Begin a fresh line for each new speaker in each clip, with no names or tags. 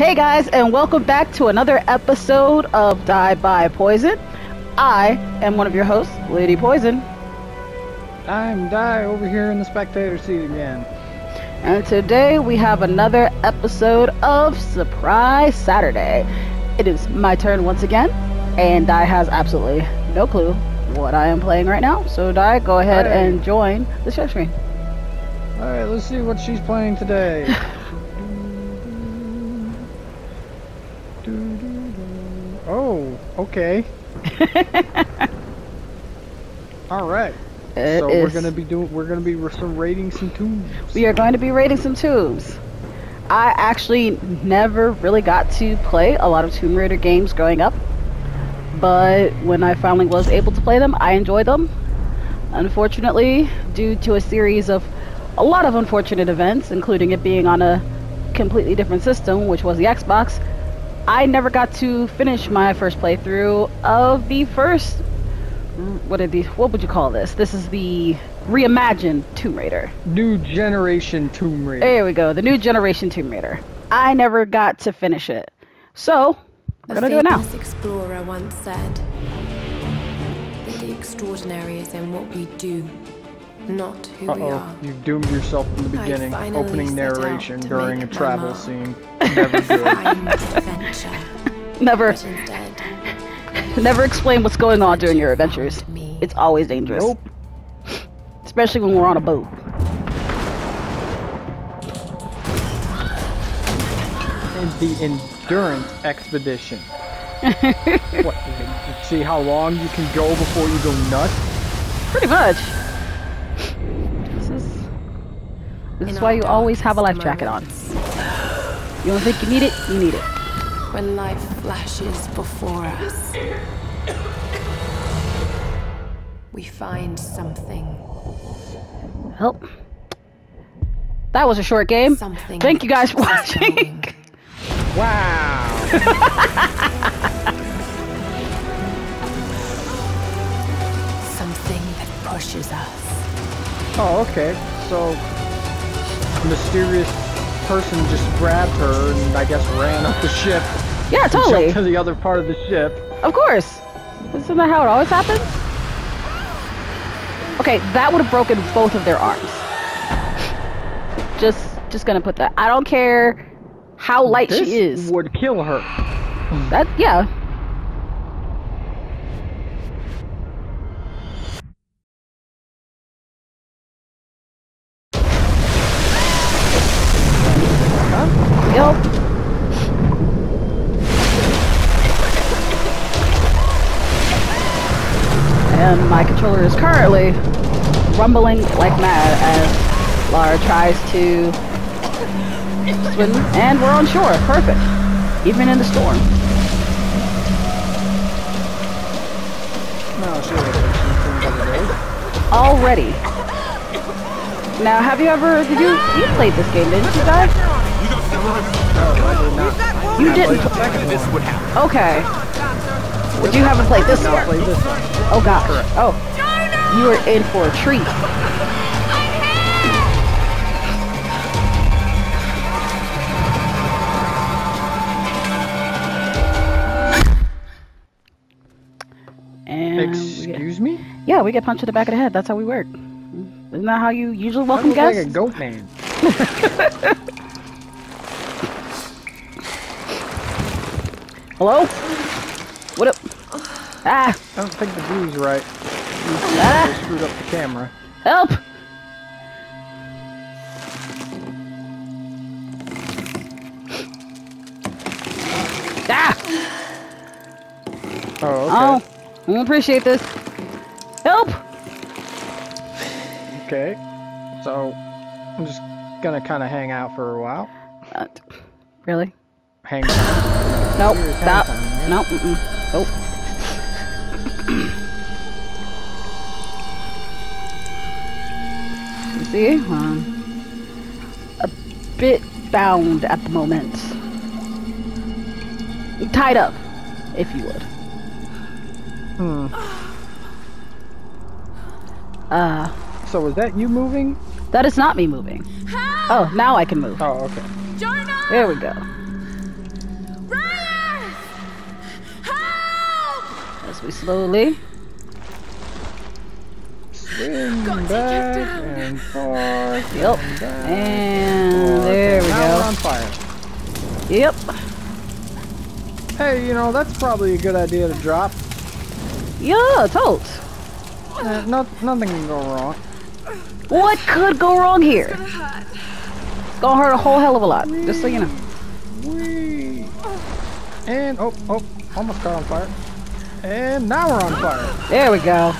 Hey guys, and welcome back to another episode of Die by Poison. I am one of your hosts, Lady Poison,
I'm Die over here in the spectator seat again.
and today we have another episode of Surprise Saturday. It is my turn once again, and Die has absolutely no clue what I am playing right now. So Die, go ahead
Hey.
and join the share screen.
Alright, let's see what she's playing today. okay. Alright.
It
So we're gonna be doing we're gonna be r- some tunes.
we are going to be raiding some tombs. I actually never really got to play a lot of Tomb Raider games growing up, but when I finally was able to play them, I enjoyed them. Unfortunately, due to a series of a lot of unfortunate events, including it being on a completely different system, which was the Xbox, I never got to finish my first playthrough of the first. What did the? What would you call this? This is the reimagined Tomb Raider.
New generation Tomb Raider.
There we go, the new generation Tomb Raider. I never got to finish it. So, we're gonna do it now.
famous explorer once said that the extraordinary is in what we do, not who
Uh-oh,
are.
you've doomed yourself from the beginning. Opening narration during a travel
mark.
scene. Never good.
Find adventure,
Never,
instead,
never explain what's going on during your adventures. It's always dangerous.
Nope.
Especially when we're on a boat.
And the endurance expedition. what? See how long you can go before you go nuts?
Pretty much. This is, this is why you always have a life jacket on. You don't think you need it? You need it.
When life flashes before us, we find something.
Help. That was a short game.
Something
Thank you guys for
that keeps us
watching.
Wow.
Something that pushes us.
Oh, okay. So, a mysterious person just grabbed her and I guess ran up the ship.
Yeah, totally.
Jumped to the other part of the ship.
Of course. Isn't that how it always happens? Okay, that would have broken both of their arms. Just just gonna put that. I don't care how light
This
she is.
would kill her.
That yeah. Currently rumbling like mad as Lara tries to swim. And we're on shore. Perfect. Even in the storm. Already. Now, have you ever? Did you you played this game, didn't you guys? You didn't. Okay. But you haven't played this one.
This one.
Oh gosh. Oh. You were in for a treat. And
Excuse me?
yeah, we get punched in the back of the head. That's how we work. Isn't that how you usually welcome I
look like a goat man.
Hello? What up? Ah!
I don't think the view's right.
Ah!
They screwed up the camera.
Help! Ah!
Oh,
Oh. I don't appreciate this. Help!
Okay. So, I'm just gonna kind of hang out for a while.
Uh, really?
Hang.
Nope. Stop. Nope. Mm-mm. Nope. see. I'm a bit bound at the moment. Tied up, if you would.
Hmm.
Uh.
So was that you moving?
That is not me moving. Help! Oh, now I can move.
Oh, okay. Jonah!
There we go. Help! As we slowly
swim back and forth.
Yep.
And back.
And there we
now we're on
go.
fire.
Yep.
Hey, you know, that's probably a good idea to drop.
Yeah, totes.
Uh, no, nothing can go wrong.
What could go wrong here? It's gonna hurt a whole hell of a lot, just so you know.
Whee! And, oh, oh, almost caught on fire. And now we're on fire.
There we go.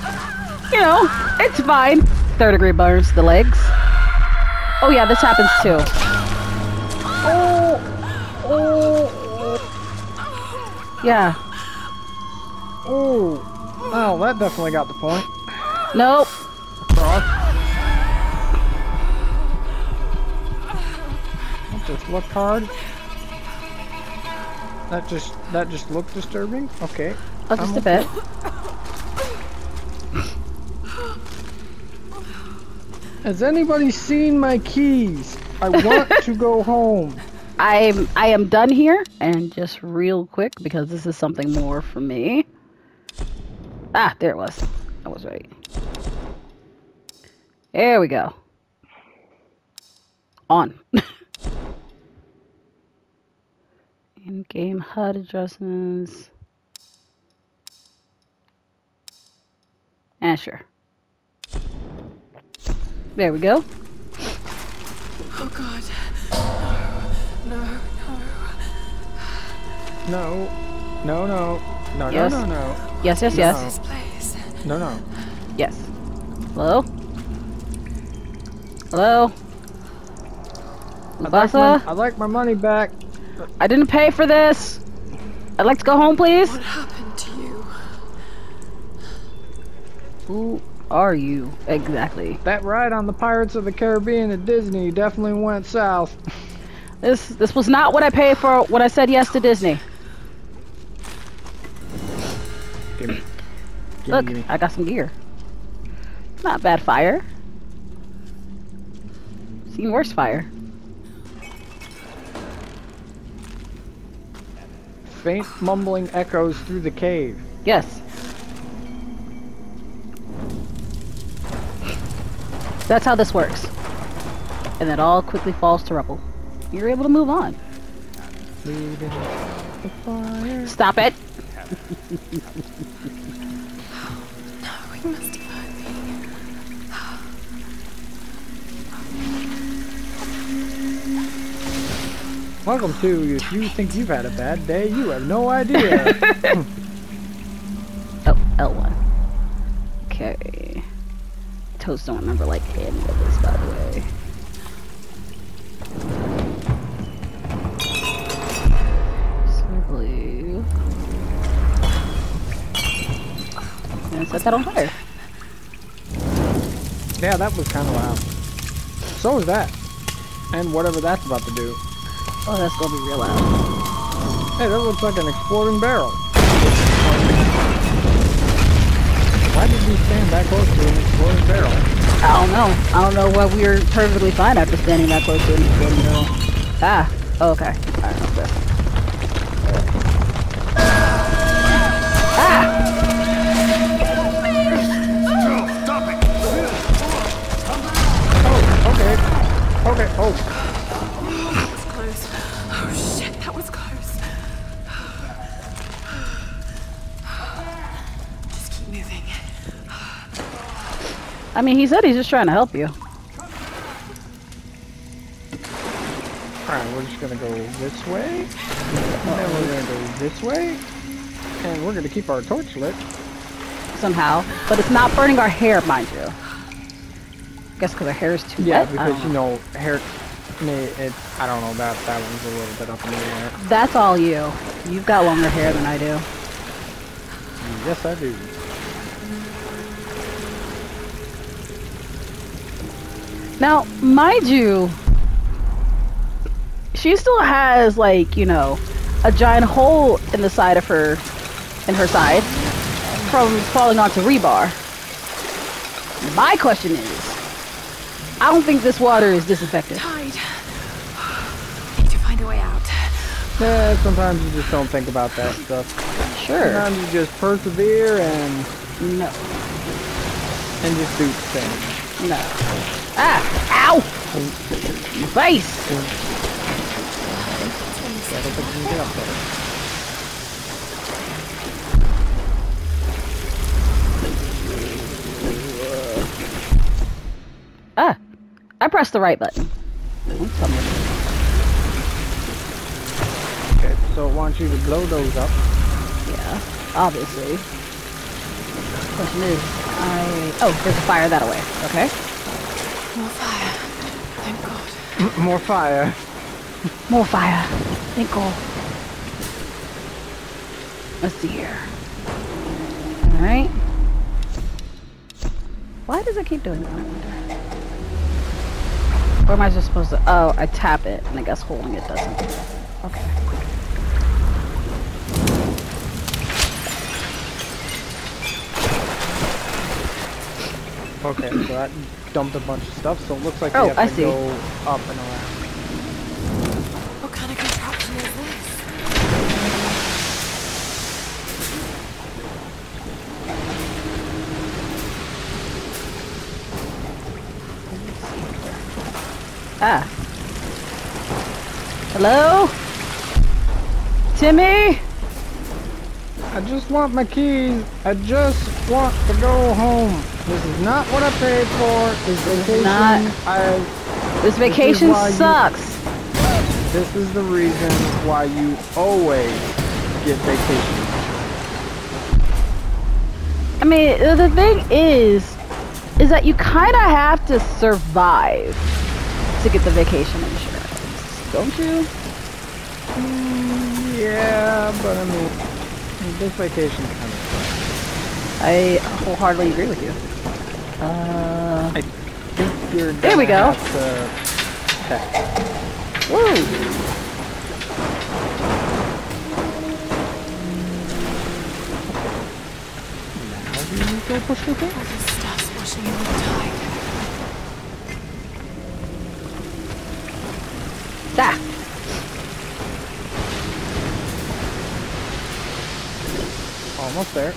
You know, it's fine. Third degree burns the legs. Oh yeah, this happens too.
Oh, oh,
Yeah.
oh. Oh, that definitely got the point.
Nope.
That just looked hard. That just, that just looked disturbing. Okay.
Oh, just
I'm
a bit.
Has anybody seen my keys? I want to go home.
I'm I am done here, and just real quick because this is something more for me. Ah, there it was. I was right. There we go. On. In-game HUD adjustments. Ah, sure. There we go.
Oh God. No, no,
No, no, no, no,
Yes.
no, no, no,
Yes, yes,
No.
yes.
This place.
no, no.
Yes. Hello? Hello?
I'd like, my, I'd like my money back.
I didn't pay for this. I'd like to go home, please.
What happened to you?
Who are you exactly?
That ride on the Pirates of the Caribbean at Disney definitely went south.
This this was not what I paid for when I said yes to Disney.
Gimme. Gimme,
Look,
gimme.
I got some gear. Not bad fire. Seen worse fire.
Faint mumbling echoes through the cave.
Yes. That's how this works. And it all quickly falls to rubble. You're able to move on.
Leading the fire.
Stop it.
Oh, he must have hurt me.
Welcome to If You Think You've Had a Bad Day, You Have No Idea.
Oh, L1. Okay. Toes don't remember like any of this, by the way. So. And set that on fire.
yeah, that was kind of loud. So was that. And whatever that's about to do.
Oh, that's gonna be real loud.
Hey, that looks like an exploding barrel. Why did we stand that close to an exploding barrel?
I don't know. I don't know why we were perfectly fine after standing that close to an exploding barrel. Ah, oh, okay. Mean, he said he's just trying to help you.
Alright, we're just gonna go this way. And then we're gonna go this way. And we're gonna keep our torch lit.
somehow, but it's not burning our hair, mind you. I guess because our hair is too
Yeah,
wet. I
because
oh.
you
know.
hair may it I don't know, that that one's a little bit up in the air.
That's all you. You've got longer hair than I do.
Yes I do.
Now, mind you, she still has like you know a giant hole in the side of her, in her side, from falling onto rebar. My question is, I don't think this water is disinfected.
Tide. Need to find a way out.
Yeah, sometimes you just don't think about that stuff.
Sure.
Sometimes you just persevere and
No.
and just do things.
No. Ah! Ow! Face!
I don't think you can get up there.
Ah! I pressed the right button. Don't tell me.
Okay, so I want you to blow those up.
Yeah, obviously. Question is, I... Oh, there's a fire that away. Okay.
More fire. Thank God.
More fire.
More fire. Thank God. Let's see here. Alright. Why does it keep doing that? I wonder. Where am I just supposed to... Oh, I tap it, and I guess holding it doesn't. Okay.
Okay, so that dumped a bunch of stuff, so it looks like we
Oh,
have
I
to
see.
go up and around.
What kind of contraption is this?
Ah. Hello? Timmy?
I just want my keys. I just want to go home. This is not what I paid for. This vacation.
not-
I.
This vacation
you-
sucks.
This is the reason why you always get vacation. Insurance.
I mean, the- thing is, is that you kind of have to survive to get the vacation insurance, don't you?
Mm, yeah, but I mean, this vacation kind of.
I wholeheartedly agree with you. Uh,
I think you're.
There we go.
have to- Okay.
woo!
Now do you go push the thing?
All this stuff's washing in the tide.
Ah,
Almost there.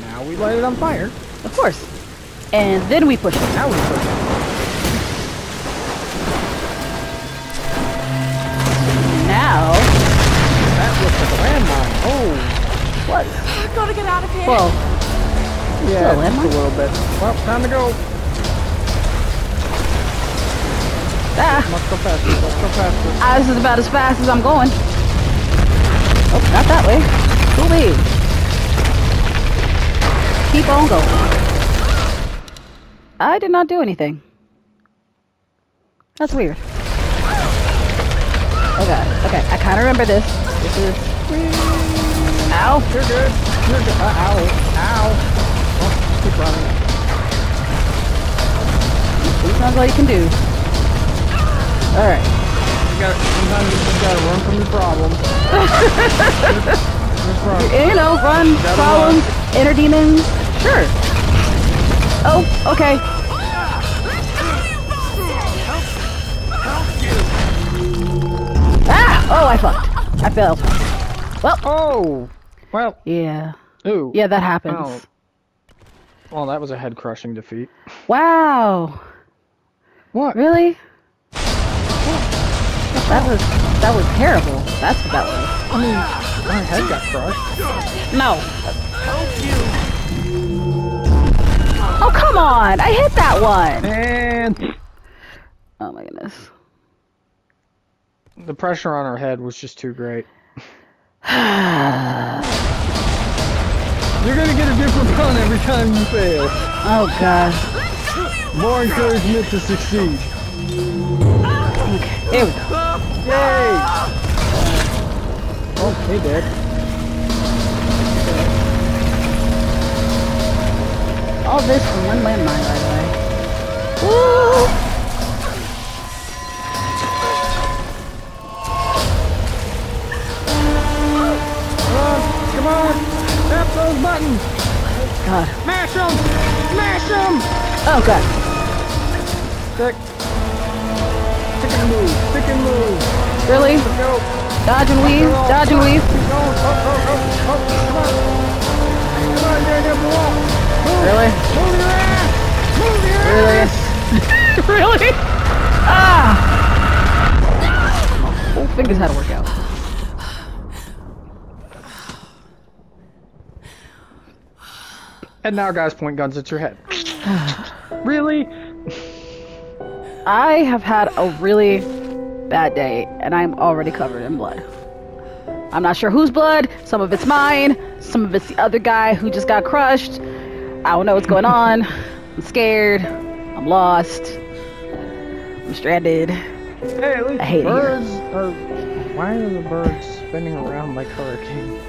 Now we light it on fire.
of course. And then we push it.
Now we push it.
Now,
That looks like a landmine. Oh,
what?
I've got to get out of here.
Well,
yeah,
a
just a little bit. Well, time to go.
ah,
Must go faster. Let's go faster.
ah, this is about as fast as I'm going. Oh, not that way. Cool beans. Keep on going. I did not do anything. That's weird. Oh god. Okay, I kind of remember this. This is. Ow.
You're good. You're good. Uh, ow. Ow. Oh, keep running.
That's all you can do. Alright.
Sometimes you just gotta run from your just run.
You know, run, problems, inner demons. Sure. Oh, okay. Ah! Oh, I fucked. I fell. Well,
Oh! Well,
yeah.
ooh.
Yeah, that happens.
Oh. Well, that was a head crushing defeat.
Wow.
What?
Really? That was that was terrible. That's what that was.
I mean, my head got crushed.
No. Oh come on! I hit that one.
And
Oh my goodness.
the pressure on her head was just too great. You're gonna get a different run every time you fail.
Oh god.
More encouragement to succeed.
Okay. There we go.
Yay! Oh, hey, Dad.
All this from one landmine, by the way. Woo!
Come on, come on! Tap those buttons!
God.
Mash them! Mash them!
Oh god.
Stick. Stick and move. Stick and move.
Really? Dodge and weave, dodge and weave.
Ass.
Ah! My whole fingers had to work out.
And now guys point guns at your head. really?
I have had a really bad day, and I'm already covered in blood. I'm not sure whose blood. Some of it's mine. Some of it's the other guy who just got crushed. I don't know what's going on. I'm scared. I'm lost. I'm stranded.
Hey,
I hate it
birds are. Why are the birds spinning around like hurricanes?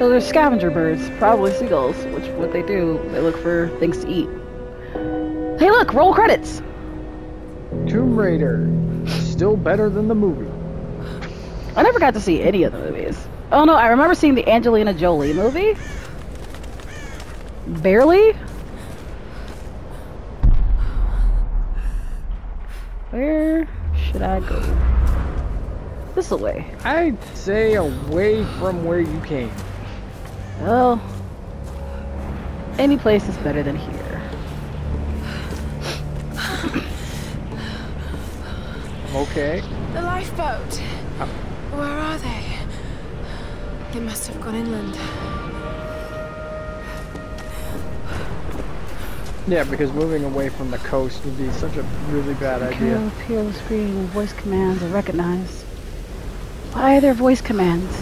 Those are scavenger birds, probably seagulls, which what they do, they look for things to eat. Hey look, roll credits!
Tomb Raider. Still better than the movie.
I never got to see any of the movies. Oh no, I remember seeing the Angelina Jolie movie. Barely? Where should I go? This way.
I'd say away from where you came.
Well, any place is better than here.
Okay.
The lifeboat. Where are they? They must have gone inland.
Yeah, because moving away from the coast would be such a really bad idea.
Kill, appeal, screen, voice commands are recognized. Why are there voice commands?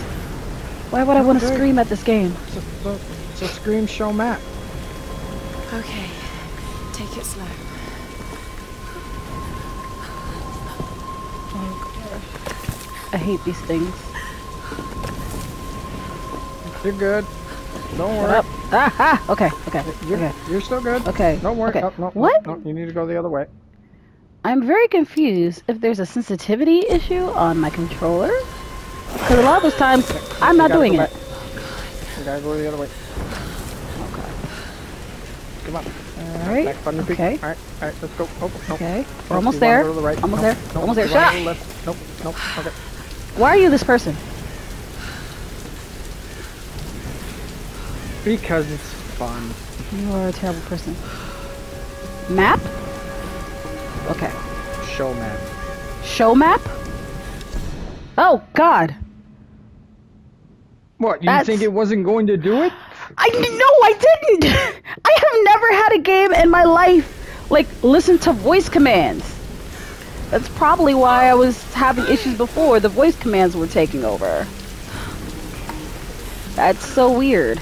Why would I want to scream at this game?
It's a, it's a- it's a scream show map.
Okay. Take it slow.
I hate these things.
You're good. Don't
Shut
worry.
up. Ah, ah. Okay, okay,
You're,
okay.
you're still good.
Okay,
Don't worry.
okay.
Oh, no,
What?
No, no, you need to go the other way.
I'm very confused if there's a sensitivity issue on my controller. Because a lot of those times, I'm
You
not doing it.
back. You gotta go the other way.
Okay.
Come on.
Alright,
Back button repeat.
okay,
Alright, alright, let's go. Oh, no.
okay. We're almost there.
the right.
Almost
Nope,
there.
nope,
Almost there. up.
Nope, nope, okay.
Why are you this person?
Because it's fun.
You are a terrible person. Map? Okay.
Show map.
Show map? Oh, God.
What, you
That's-
think it wasn't going to do it?
I no, I didn't. I have never had a game in my life like listen to voice commands. That's probably why I was having issues before. The voice commands were taking over. That's so weird.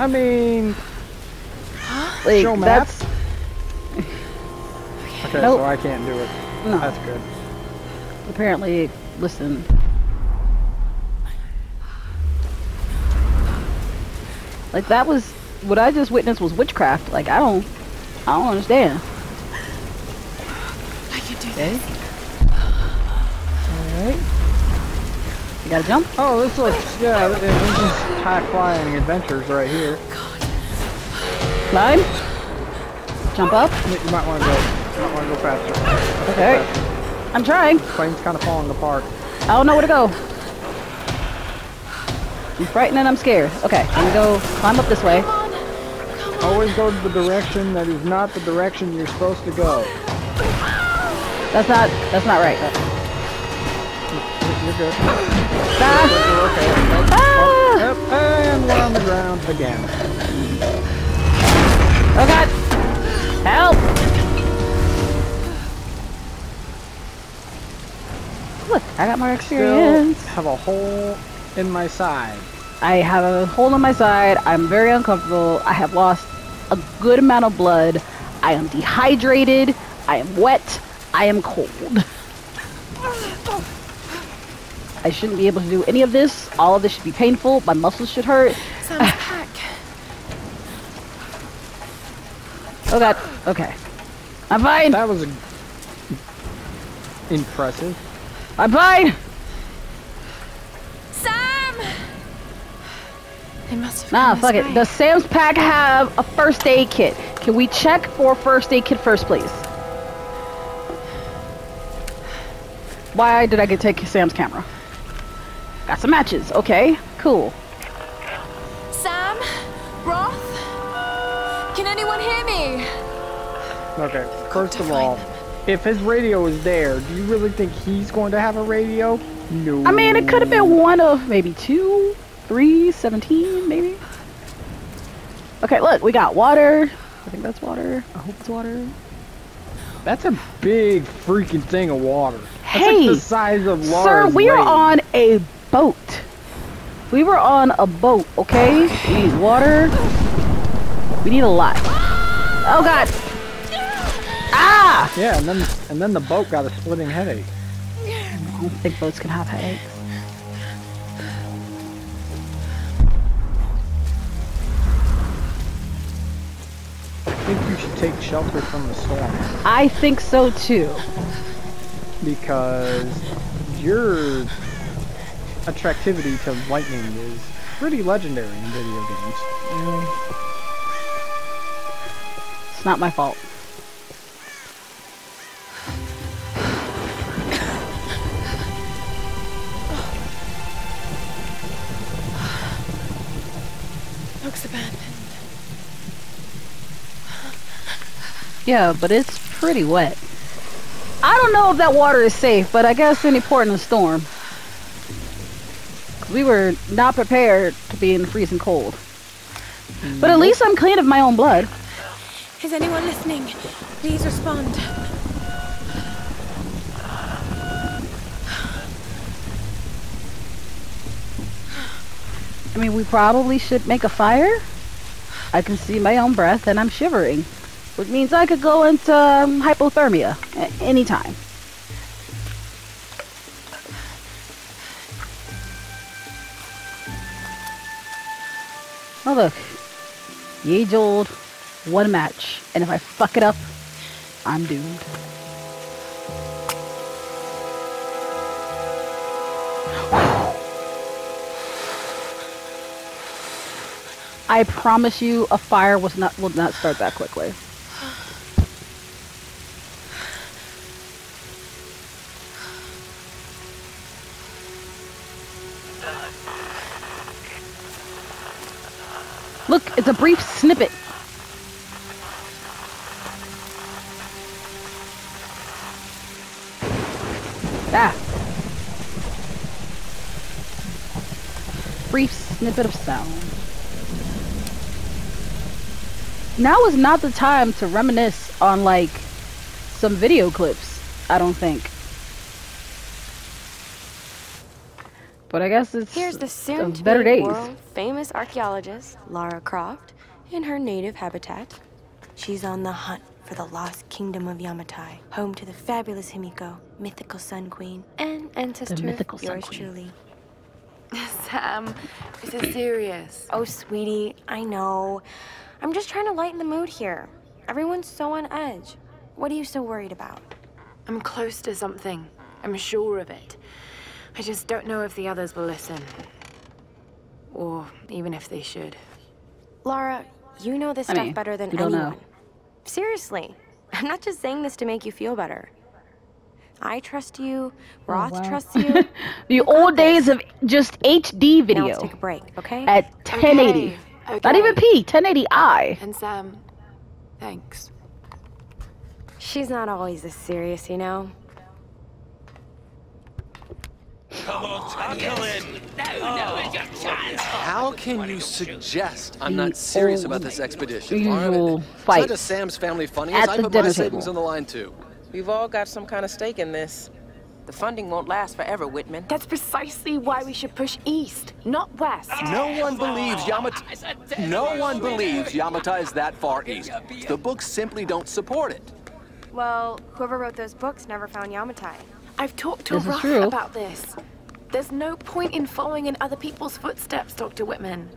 I mean,
Like
Show map?
that's
okay,
Nope.
so I can't do it.
no.
That's good.
Apparently, listen. Like that was what I just witnessed was witchcraft. Like I don't, I don't understand.
I can do
Okay.
this.
Alright. You gotta jump?
Oh, this looks, yeah, this is high flying adventures right here.
Climb. Jump up.
You you might want to go, you might want to go faster.
Okay. I'm trying.
Plane's kind of falling apart.
I don't know where to go. I'm frightened and I'm scared. Okay, I'm gonna go climb up this way.
Come on. Come on.
Always go to the direction that is not the direction you're supposed to go.
That's not, that's not right.
You're- You're good.
Ah!
Okay.
Ah!
Yep, and we're on the ground again.
Oh god! Help! Look, I got more
Still
experience.
have a hole in my side.
I have a hole in my side. I'm very uncomfortable. I have lost a good amount of blood. I am dehydrated. I am wet. I am cold. I shouldn't be able to do any of this. All of this should be painful. My muscles should hurt.
Sam's pack.
Oh god. Okay. I'm fine.
That was a... impressive.
I'm fine.
Sam! They must have
Nah, fuck
this
it.
way.
Does Sam's Pack have a first aid kit? Can we check for a first aid kit first, please? Why did I get take Sam's camera? Got some matches. Okay, cool.
Sam? Roth? Can anyone hear me?
Okay, first of all, if his radio is there, do you really think he's going to have a radio? No.
I mean, it could have been one of maybe two, three, seventeen, maybe. Okay, look, we got water. I think that's water. I hope it's water.
That's a big freaking thing of water. That's
Hey,
like the size of
Sir,
Laura's
we are on a boat. We were on a boat, okay? We need water. We need a lot. Oh god. Ah!
Yeah, and then and then the boat got a splitting headache.
I don't think boats can have headaches.
I think you should take shelter from the storm
I think so too.
because your attractivity to lightning is pretty legendary in video games.
It's not my fault.
Looks abandoned.
Yeah, but it's pretty wet. I don't know if that water is safe, but I guess any port in a storm. We were not prepared to be in the freezing cold. But at least I'm clean of my own blood.
Is anyone listening? Please respond.
I mean, we probably should make a fire. I can see my own breath and I'm shivering, which means I could go into um, hypothermia at any time. Oh look, the age-old one match, and if I fuck it up, I'm doomed. I promise you, a fire was not will not start that quickly. Brief snippet. Ah. Brief snippet of sound. Now is not the time to reminisce on like some video clips, I don't think. But I guess it's
Here's the soon to
better
be
days.
world famous archaeologist Lara Croft in her native habitat. She's on the hunt for the lost kingdom of Yamatai, home to the fabulous Himiko, mythical Sun Queen, and ancestor
mythical
of
Sun
yours
Queen.
truly.
Sam, this is serious.
Oh, sweetie, I know. I'm just trying to lighten the mood here. Everyone's so on edge. What are you so worried about?
I'm close to something. I'm sure of it. I just don't know if the others will listen. Or even if they should.
Lara, you know this
I
stuff
mean,
better than
we don't know.
anyone. Seriously, I'm not just saying this to make you feel better. I trust you. Oh, Roth
Oh, wow.
trusts you.
the
You
old days
this.
of just HD
Now
video
let's take a break, okay?
at 1080.
Okay,
Not even P, 1080i.
And Sam, thanks.
She's not always this serious, you know.
How can you suggest I'm not serious about this expedition?
usual
Armin?
fight
So does Sam's family funny
at
I put my savings on the line too.
We've all got some kind of stake in this. The funding won't last forever, Whitman.
That's precisely why we should push east, not west.
No one believes Yamatai. No one believes Yamatai is that far east. The books simply don't support it.
Well, whoever wrote those books never found Yamatai.
I've talked to
This is
Roth
true.
about this. There's no point in following in other people's footsteps, Dr. Whitman.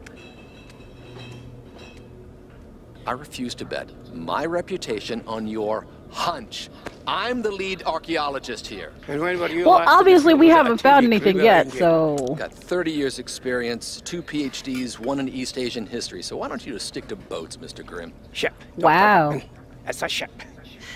I refuse to bet my reputation on your hunch. I'm the lead archaeologist here.
Well, obviously we haven't found anything yet, so
Got 30 years experience, two PhDs, one in East Asian history. So why don't you just stick to boats, Mr. Grim?
Ship.
wow.
It's a ship.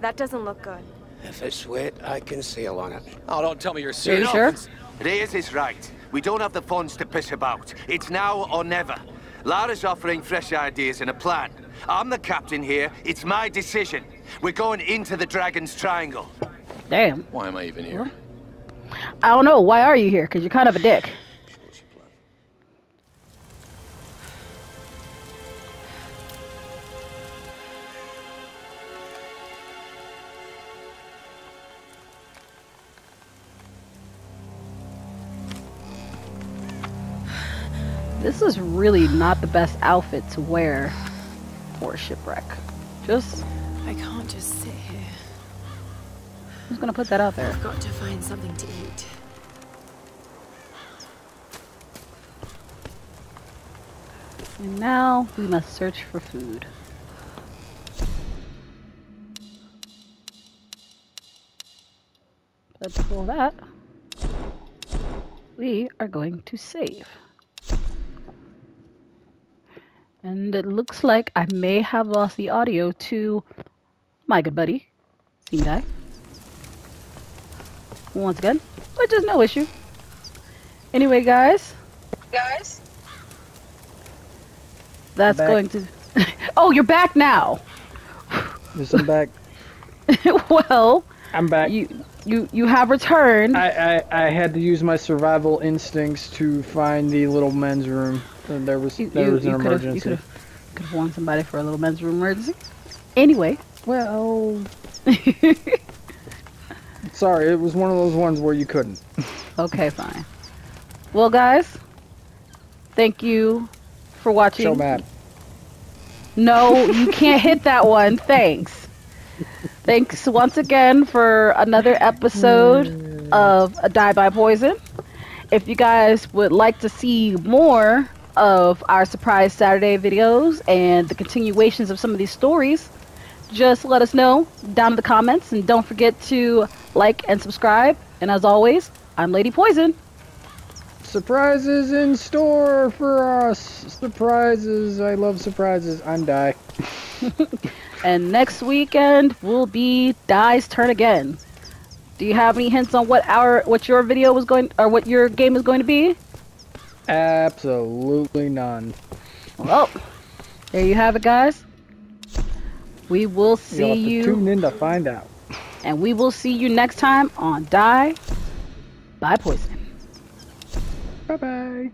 That doesn't look good.
If it's wet, I can sail on it.
Oh, don't tell me you're
Are you
serious.
sure?
Reyes is right. We don't have the funds to piss about. It's now or never. Lara's offering fresh ideas and a plan. I'm the captain here. It's my decision. We're going into the Dragon's Triangle.
Damn.
Why am I even here?
I don't know. Why are you here? Because you're kind of a dick. Is really not the best outfit to wear for shipwreck. Just,
I can't just sit here.
who's gonna put that out there?
I've got to find something to eat.
And now we must search for food. Let's pull that, we are going to save. And it looks like I may have lost the audio to my good buddy, Scene Guy. Once again, which is no issue. Anyway, guys,
Guys?
that's going to. oh, you're back now.
Yes, I'm back.
well,
I'm back.
you you you have returned.
I, I, I had to use my survival instincts to find the little men's room. And there was
you,
there
you,
was an
you could have you
emergency.
could have warned somebody for a little men's room emergency. Anyway,
Well, sorry, it was one of those ones where you couldn't.
okay, fine. Well, guys, thank you for watching.
So mad.
No, you can't hit that one. Thanks. Thanks once again for another episode of A Die by Poison. If you guys would like to see more of our surprise Saturday videos and the continuations of some of these stories, just let us know down in the comments and don't forget to like and subscribe. And as always, I'm Lady Poison.
Surprises in store for us. Surprises. I love surprises. I'm Die.
And next weekend will be Die's turn again. Do you have any hints on what our what your video was going or what your game is going to be?
Absolutely none.
Well, there you have it, guys. We will see you,
tune in to find out.
and we will see you next time on Die by Poison.
Bye bye.